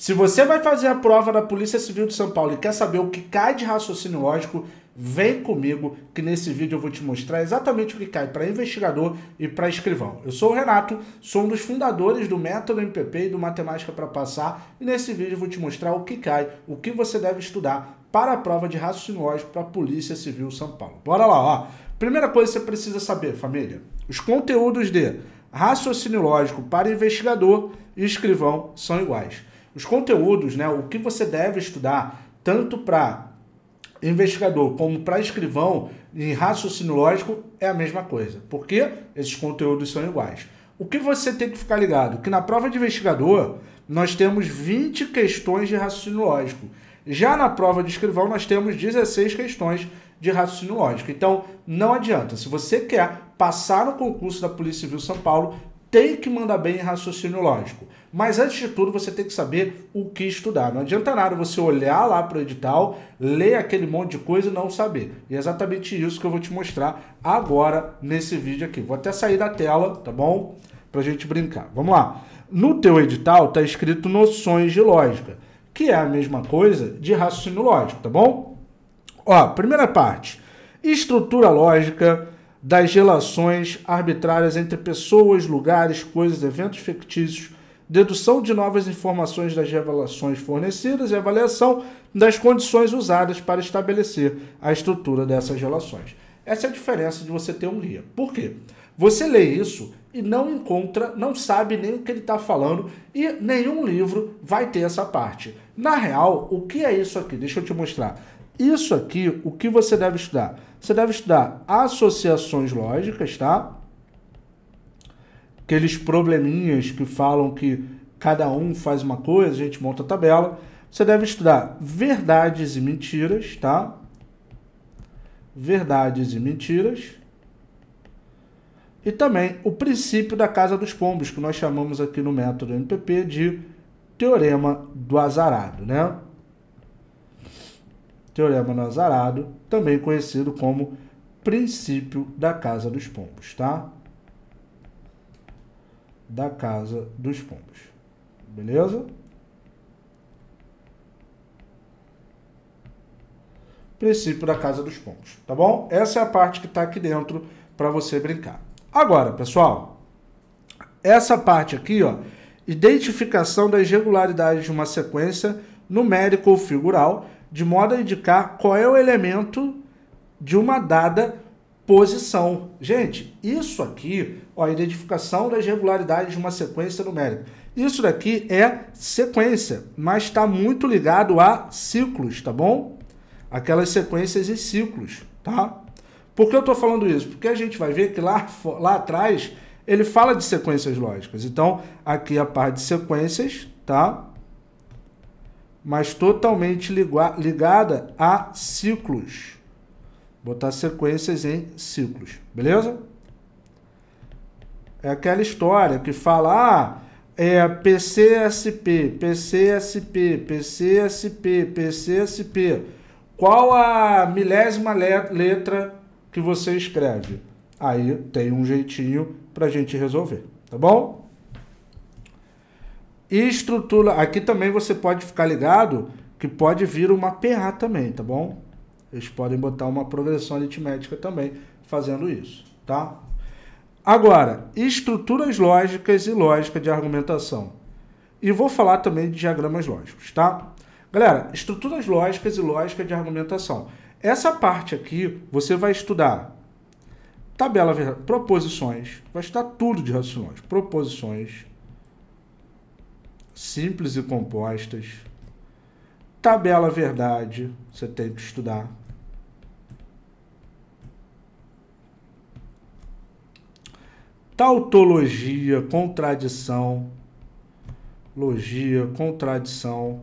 Se você vai fazer a prova da Polícia Civil de São Paulo e quer saber o que cai de raciocínio lógico, vem comigo que nesse vídeo eu vou te mostrar exatamente o que cai para investigador e para escrivão. Eu sou o Renato, sou um dos fundadores do Método MPP e do Matemática para Passar e nesse vídeo eu vou te mostrar o que cai, o que você deve estudar para a prova de raciocínio lógico para a Polícia Civil São Paulo. Bora lá, ó. Primeira coisa que você precisa saber, família, os conteúdos de raciocínio lógico para investigador e escrivão são iguais. Os conteúdos, né, o que você deve estudar, tanto para investigador como para escrivão em raciocínio lógico, é a mesma coisa. Porque esses conteúdos são iguais. O que você tem que ficar ligado? Que na prova de investigador, nós temos 20 questões de raciocínio lógico. Já na prova de escrivão, nós temos 16 questões de raciocínio lógico. Então, não adianta. Se você quer passar no concurso da Polícia Civil São Paulo, tem que mandar bem em raciocínio lógico. Mas antes de tudo, você tem que saber o que estudar. Não adianta nada você olhar lá para o edital, ler aquele monte de coisa e não saber. E é exatamente isso que eu vou te mostrar agora nesse vídeo aqui. Vou até sair da tela, tá bom? Para a gente brincar. Vamos lá. No teu edital está escrito noções de lógica, que é a mesma coisa de raciocínio lógico, tá bom? Ó, primeira parte. Estrutura lógica das relações arbitrárias entre pessoas, lugares, coisas, eventos fictícios, dedução de novas informações das revelações fornecidas e avaliação das condições usadas para estabelecer a estrutura dessas relações. Essa é a diferença de você ter um guia. Por quê? Você lê isso e não encontra, não sabe nem o que ele está falando e nenhum livro vai ter essa parte. Na real, o que é isso aqui? Deixa eu te mostrar. Isso aqui, o que você deve estudar? Você deve estudar associações lógicas, tá? Aqueles probleminhas que falam que cada um faz uma coisa, a gente monta a tabela. Você deve estudar verdades e mentiras, tá? Verdades e mentiras. E também o princípio da casa dos pombos, que nós chamamos aqui no método MPP de teorema do azarado, né? Teorema Nazarado, também conhecido como princípio da casa dos pombos, tá? Da casa dos pombos. Beleza? Princípio da casa dos pombos, tá bom? Essa é a parte que está aqui dentro para você brincar. Agora, pessoal, essa parte aqui, ó, identificação das regularidades de uma sequência numérica ou figural, de modo a indicar qual é o elemento de uma dada posição. Gente, isso aqui, ó, a identificação das regularidades de uma sequência numérica. Isso daqui é sequência, mas está muito ligado a ciclos, tá bom? Aquelas sequências em ciclos, tá? Por que eu estou falando isso? Porque a gente vai ver que lá, lá atrás ele fala de sequências lógicas. Então, aqui a parte de sequências, tá? Mas totalmente ligada a ciclos. Botar sequências em ciclos, beleza? É aquela história que fala, ah, é PCSP, PCSP, PCSP, PCSP. Qual a milésima letra que você escreve? Aí tem um jeitinho para a gente resolver, tá bom? E estrutura, aqui também você pode ficar ligado que pode vir uma PA também, tá bom? Eles podem botar uma progressão aritmética também fazendo isso, tá? Agora, estruturas lógicas e lógica de argumentação. E vou falar também de diagramas lógicos, tá? Galera, estruturas lógicas e lógica de argumentação. Essa parte aqui você vai estudar tabela, proposições, vai estudar tudo de raciocínio proposições, simples e compostas. Tabela verdade, você tem que estudar. Tautologia, contradição. Logia, contradição.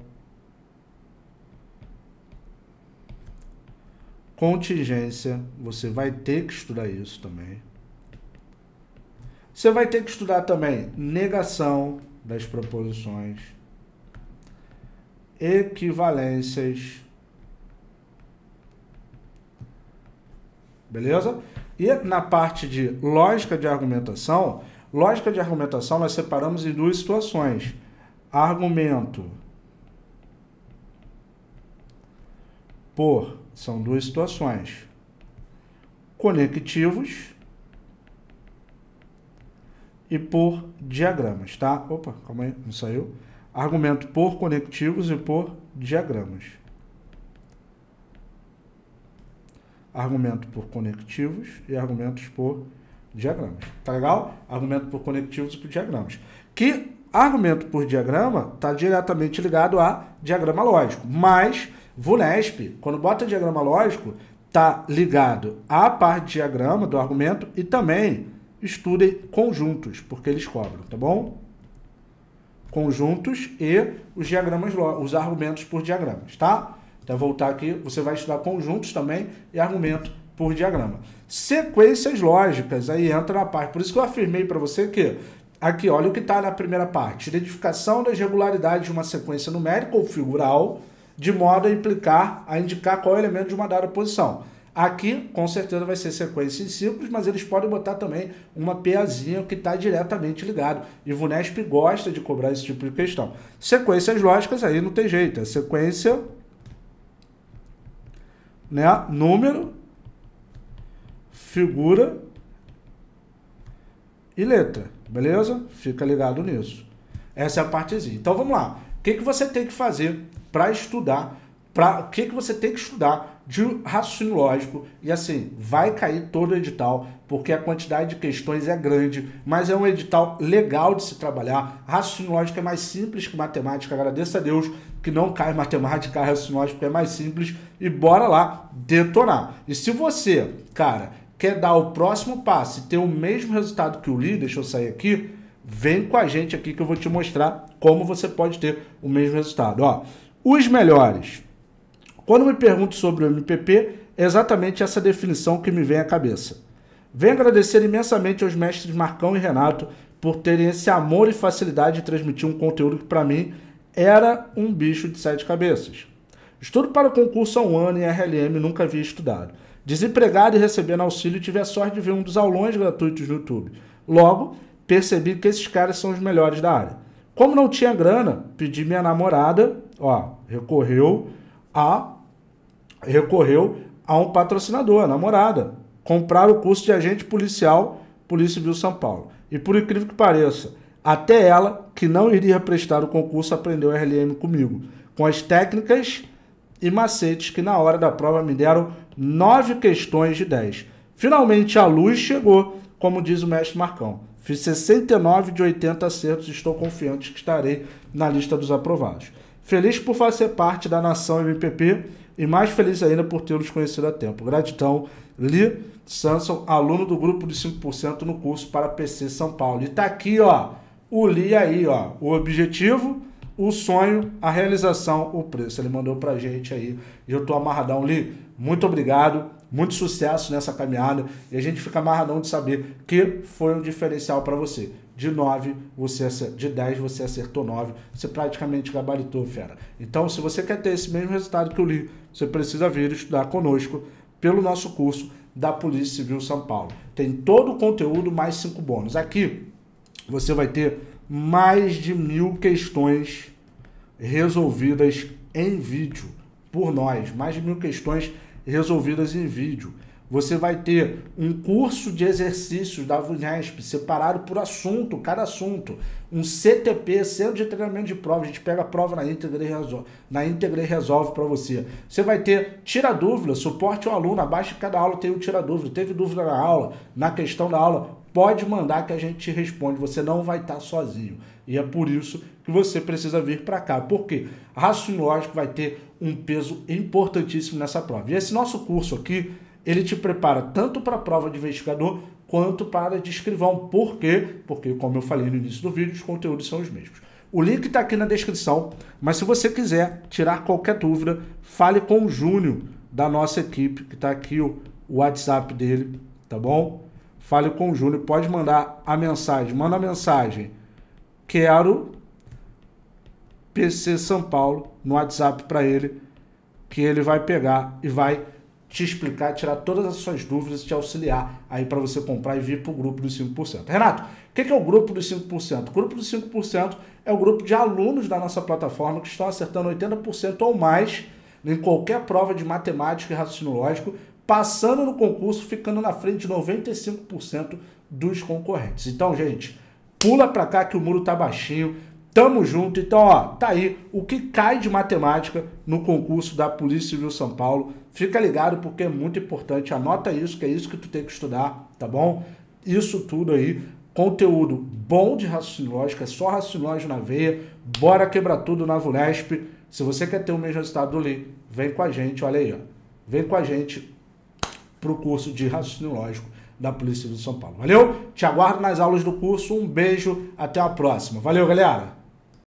Contingência, você vai ter que estudar isso também. Você vai ter que estudar também negação, das proposições, equivalências. Beleza? E na parte de lógica de argumentação, lógica de argumentação nós separamos em duas situações: argumento por são duas situações. Conectivos e por diagramas, tá? Opa, calma aí, não saiu. Argumento por conectivos e por diagramas. Argumento por conectivos e argumentos por diagramas. Tá legal? Argumento por conectivos e por diagramas. Que argumento por diagrama está diretamente ligado a diagrama lógico. Mas VUNESP, quando bota diagrama lógico, está ligado à parte de diagrama do argumento e também estudem conjuntos, porque eles cobram, tá bom? Conjuntos e os diagramas, os argumentos por diagramas, tá? Então, voltar aqui, você vai estudar conjuntos também e argumento por diagrama. Sequências lógicas, aí entra na parte. Por isso que eu afirmei para você que, aqui, olha o que está na primeira parte. Identificação das regularidades de uma sequência numérica ou figural, de modo a implicar, a indicar qual é o elemento de uma dada posição. Aqui, com certeza, vai ser sequência em ciclos, mas eles podem botar também uma PAzinha que está diretamente ligado. E o VUNESP gosta de cobrar esse tipo de questão. Sequências lógicas aí não tem jeito. É sequência, né? número, figura e letra. Beleza? Fica ligado nisso. Essa é a partezinha. Então vamos lá. O que, que você tem que fazer para estudar? Pra, o que, que você tem que estudar de raciocínio lógico e assim, vai cair todo o edital, porque a quantidade de questões é grande, mas é um edital legal de se trabalhar. Raciocínio lógico é mais simples que matemática, agradeço a Deus que não cai matemática, cai raciocínio lógico é mais simples e bora lá detonar. E se você, cara, quer dar o próximo passo e ter o mesmo resultado que o líder, deixa eu sair aqui, vem com a gente aqui que eu vou te mostrar como você pode ter o mesmo resultado. Ó, os melhores quando me pergunto sobre o MPP, é exatamente essa definição que me vem à cabeça. Venho agradecer imensamente aos mestres Marcão e Renato por terem esse amor e facilidade de transmitir um conteúdo que, para mim, era um bicho de sete cabeças. Estudo para o concurso há um ano e RLM nunca havia estudado. Desempregado e recebendo auxílio, tive a sorte de ver um dos aulões gratuitos no YouTube. Logo, percebi que esses caras são os melhores da área. Como não tinha grana, pedi minha namorada, ó, recorreu a recorreu a um patrocinador, a namorada, comprar o curso de agente policial Polícia Civil São Paulo. E por incrível que pareça, até ela, que não iria prestar o concurso, aprendeu RLM comigo, com as técnicas e macetes que na hora da prova me deram nove questões de 10. Finalmente a luz chegou, como diz o mestre Marcão. Fiz 69 de 80 acertos e estou confiante que estarei na lista dos aprovados. Feliz por fazer parte da nação MPP e mais feliz ainda por tê-los conhecido a tempo. Gratidão, Li Sanson, aluno do grupo de 5% no curso para PC São Paulo. E tá aqui, ó, o Li aí, ó, o objetivo, o sonho, a realização, o preço. Ele mandou pra gente aí. E eu tô amarradão, Li. Muito obrigado. Muito sucesso nessa caminhada e a gente fica amarradão de saber que foi um diferencial para você. De 9, você de 10 você acertou 9, você praticamente gabaritou, fera. Então, se você quer ter esse mesmo resultado que eu li, você precisa vir estudar conosco pelo nosso curso da Polícia Civil São Paulo. Tem todo o conteúdo mais cinco bônus. Aqui você vai ter mais de mil questões resolvidas em vídeo por nós, mais de mil questões resolvidas em vídeo. Você vai ter um curso de exercícios da VUNESP, separado por assunto, cada assunto. Um CTP, Centro de Treinamento de Prova. A gente pega a prova na íntegra e resolve, resolve para você. Você vai ter tira dúvida, suporte ao aluno. Abaixo de cada aula tem um tira dúvida. Teve dúvida na aula, na questão da aula, pode mandar que a gente te responde. Você não vai estar sozinho. E é por isso que você precisa vir para cá. Por quê? Raciocínio lógico vai ter um peso importantíssimo nessa prova. E esse nosso curso aqui, ele te prepara tanto para a prova de investigador quanto para de escrivão. Por quê? Porque, como eu falei no início do vídeo, os conteúdos são os mesmos. O link está aqui na descrição, mas se você quiser tirar qualquer dúvida, fale com o Júnior da nossa equipe, que está aqui o WhatsApp dele, tá bom? Fale com o Júnior, pode mandar a mensagem, manda a mensagem, quero PC São Paulo no WhatsApp para ele, que ele vai pegar e vai te explicar, tirar todas as suas dúvidas, te auxiliar aí para você comprar e vir para o grupo dos 5%. Renato, o que é o grupo dos 5%? O grupo dos 5% é o grupo de alunos da nossa plataforma que estão acertando 80% ou mais em qualquer prova de matemática e raciocínio lógico, passando no concurso, ficando na frente de 95% dos concorrentes. Então, gente, pula para cá que o muro tá baixinho. Tamo junto. Então, ó, tá aí o que cai de matemática no concurso da Polícia Civil São Paulo. Fica ligado porque é muito importante. Anota isso, que é isso que tu tem que estudar, tá bom? Isso tudo aí. Conteúdo bom de raciocínio lógico, é só raciocínio na veia. Bora quebrar tudo na VUNESP. Se você quer ter o mesmo resultado do vem com a gente, olha aí, ó. Vem com a gente pro curso de raciocínio lógico da Polícia Civil de São Paulo. Valeu? Te aguardo nas aulas do curso. Um beijo, até a próxima. Valeu, galera!